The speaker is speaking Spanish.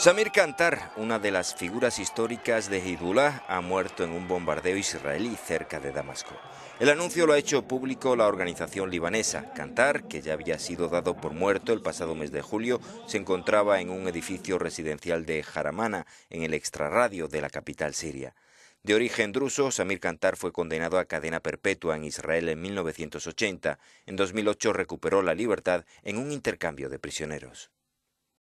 Samir Kantar, una de las figuras históricas de Hezbollah, ha muerto en un bombardeo israelí cerca de Damasco. El anuncio lo ha hecho público la organización libanesa. Kantar, que ya había sido dado por muerto el pasado mes de julio, se encontraba en un edificio residencial de Jaramana, en el extrarradio de la capital siria. De origen druso, Samir Kantar fue condenado a cadena perpetua en Israel en 1980. En 2008 recuperó la libertad en un intercambio de prisioneros.